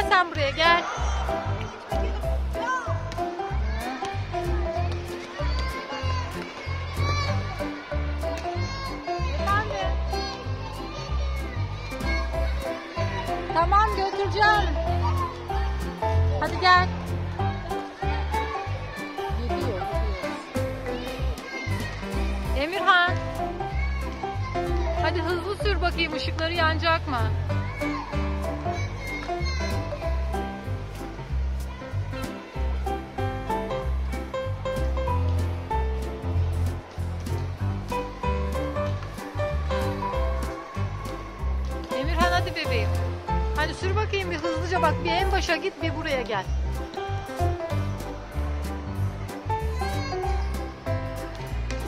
Gel sen buraya gel. Efendim? Tamam götüreceğim. Hadi gel. Gidiyor. Emirhan. Hadi hızlı sür bakayım ışıkları yanacak mı? Bebeğim. Hadi sür bakayım bir hızlıca bak bir en başa git bir buraya gel.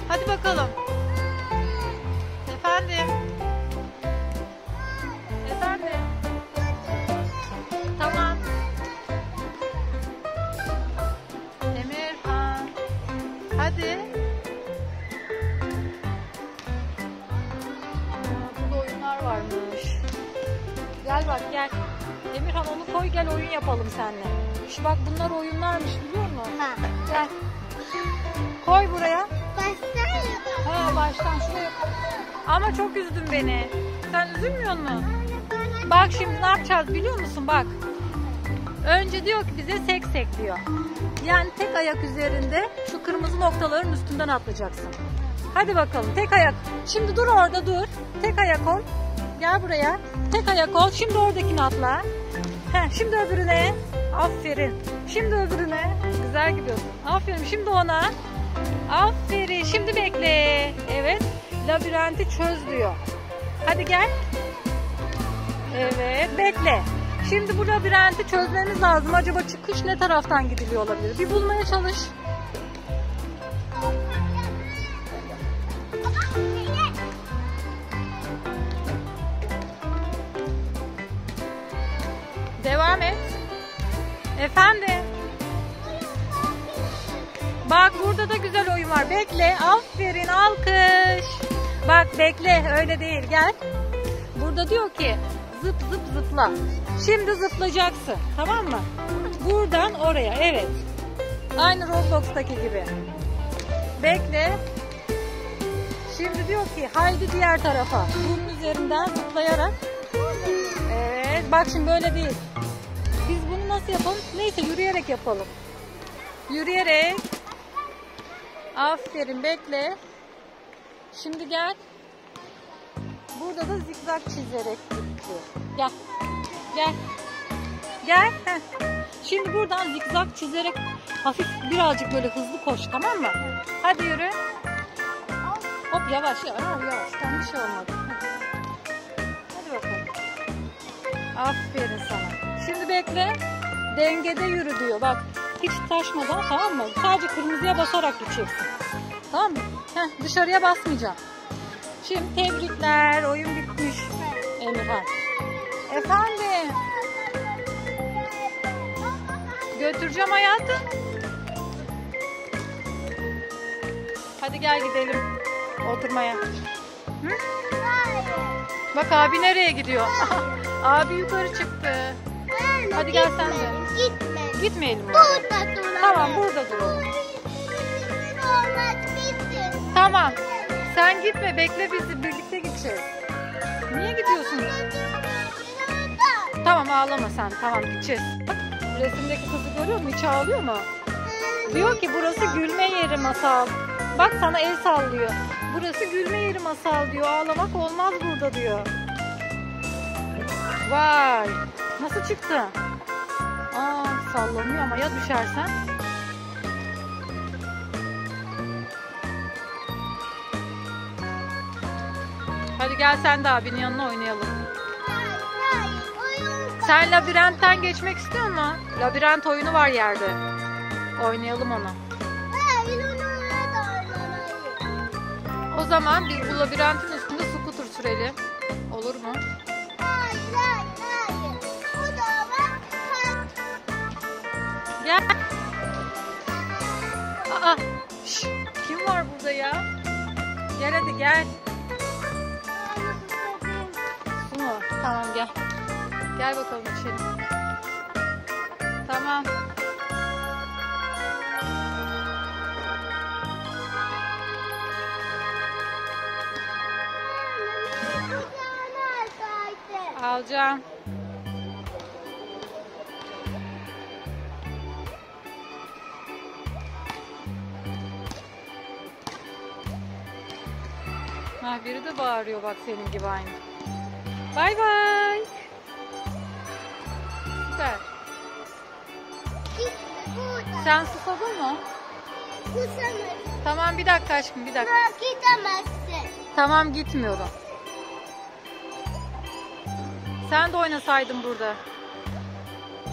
Hadi bakalım. Efendim. Efendim. Tamam. Emirhan. Hadi. Emirhan onu koy gel oyun yapalım seninle. Şu bak bunlar oyunlarmış biliyor musun? Ha. Gel. Koy buraya. Baştan Ha baştan şuraya. Ama çok üzdün beni. Sen üzülmüyor musun? Bak şimdi ne yapacağız biliyor musun? Bak. Önce diyor ki bize sek sek diyor. Yani tek ayak üzerinde şu kırmızı noktaların üstünden atlayacaksın. Hadi bakalım tek ayak. Şimdi dur orada dur. Tek ayak ol. Gel buraya. Tek ayak ol. Şimdi oradakini atla. Heh, şimdi öbürüne. Aferin. Şimdi öbürüne. Güzel gidiyorsun. Aferin. Şimdi ona. Aferin. Şimdi bekle. Evet. Labirenti çöz diyor. Hadi gel. Evet. Bekle. Şimdi bu labirenti çözmemiz lazım. Acaba çıkış ne taraftan gidiliyor olabilir? Bir bulmaya çalış. Efendim. Bak burada da güzel oyun var. Bekle. Aferin. Alkış. Bak bekle. Öyle değil. Gel. Burada diyor ki zıp zıp zıpla. Şimdi zıplayacaksın. Tamam mı? Buradan oraya. Evet. Aynı Roblox'taki gibi. Bekle. Şimdi diyor ki haydi diğer tarafa. Bunun üzerinden zıplayarak. Evet. Bak şimdi böyle değil. Nasıl yapalım? Neyse yürüyerek yapalım. Yürüyerek. Aferin bekle. Şimdi gel. Burada da zikzak çizerek gitti. Gel. Gel. Gel. Şimdi buradan zikzak çizerek hafif birazcık böyle hızlı koş tamam mı? Hadi yürü. Hop yavaş ya. Ha, yavaş. Tam bir şey olmadı. Hadi bakalım. Aferin sana. Şimdi bekle. Dengede yürü diyor. Bak hiç taşmadan tamam mı? Sadece kırmızıya basarak gideceksin. Tamam mı? Heh, dışarıya basmayacağım. Şimdi tebrikler. Oyun bitmiş. Emirhan. Efendim. Götüreceğim hayatım. Hadi gel gidelim oturmaya. Hı? Bak abi nereye gidiyor? abi yukarı çıktı. Hadi gel sen de. Gitme. Gitmeyelim mi? Burada duralım. Tamam burada duralım. Olmaz bitti. Tamam. Sen gitme bekle bizi birlikte gideceğiz. Niye gidiyorsun? Tamam ağlama sen. Tamam gideceğiz. Resimdeki kızı görüyor musun? Hiç ağlıyor mu? Diyor ki burası gülme yeri masal. Bak sana el sallıyor. Burası gülme yeri masal diyor. Ağlamak olmaz burada diyor. Vay. Nasıl çıktı? Aa sallanıyor ama ya düşersen? Hadi gel sen de abinin yanına oynayalım. Sen labirentten geçmek istiyor musun? Labirent oyunu var yerde. Oynayalım onu. O zaman biz bu labirentin üstünde scooter sürelim. Olur mu? Gel. Aa, şş, kim var burada ya? Gel hadi gel. Su mu? Tamam gel. Gel bakalım içelim. Tamam. Alacağım. Ha, biri de bağırıyor bak senin gibi aynı. Bay bay. Süper. Sen susadın mı? Kusamayız. Tamam bir dakika aşkım bir dakika. Bırak gidemezsin. Tamam gitmiyorum. Sen de oynasaydın burada.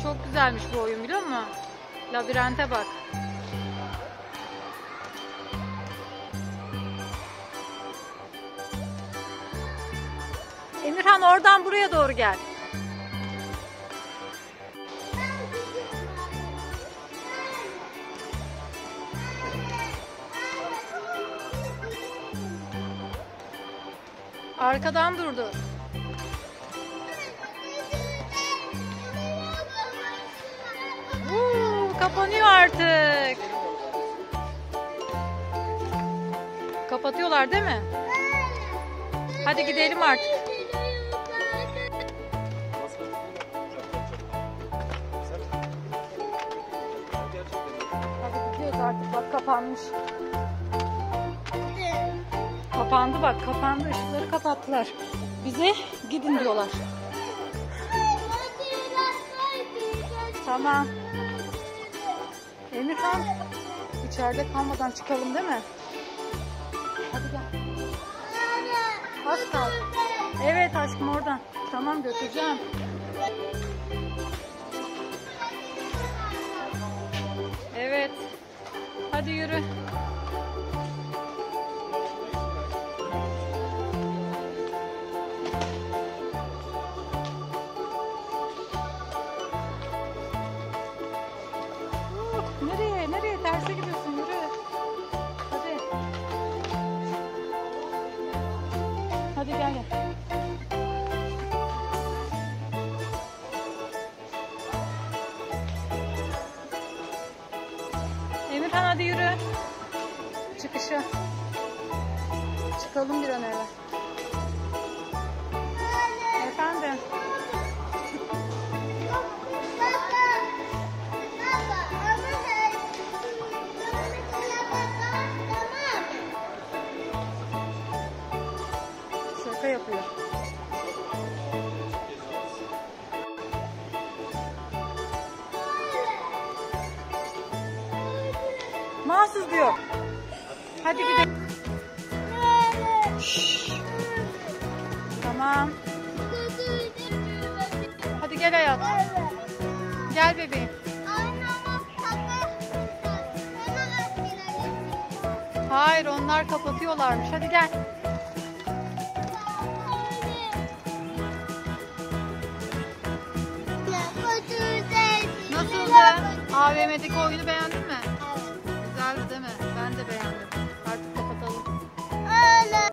Çok güzelmiş bu oyun biliyor musun? Labirente bak. Emirhan oradan buraya doğru gel. Arkadan durdu. Uuu, kapanıyor artık. Kapatıyorlar değil mi? Hadi gidelim artık. Artık bak kapanmış. Kapandı bak kapandı ışıkları kapattılar. Bize gidin diyorlar. Tamam. Emirhan içeride kalmadan çıkalım değil mi? Hadi gel. Az kal. Evet aşkım oradan. Tamam götüreceğim. Hadi. Emirhan hadi yürü. Çıkışa. Çıkalım bir an evvel. Mahsus diyor. Hadi gidelim. Tamam. Hadi gel hayatım. Gel bebeğim. Hayır onlar kapatıyorlarmış. Hadi gel. Nasıldı? AVM'deki oyunu beğendin mi?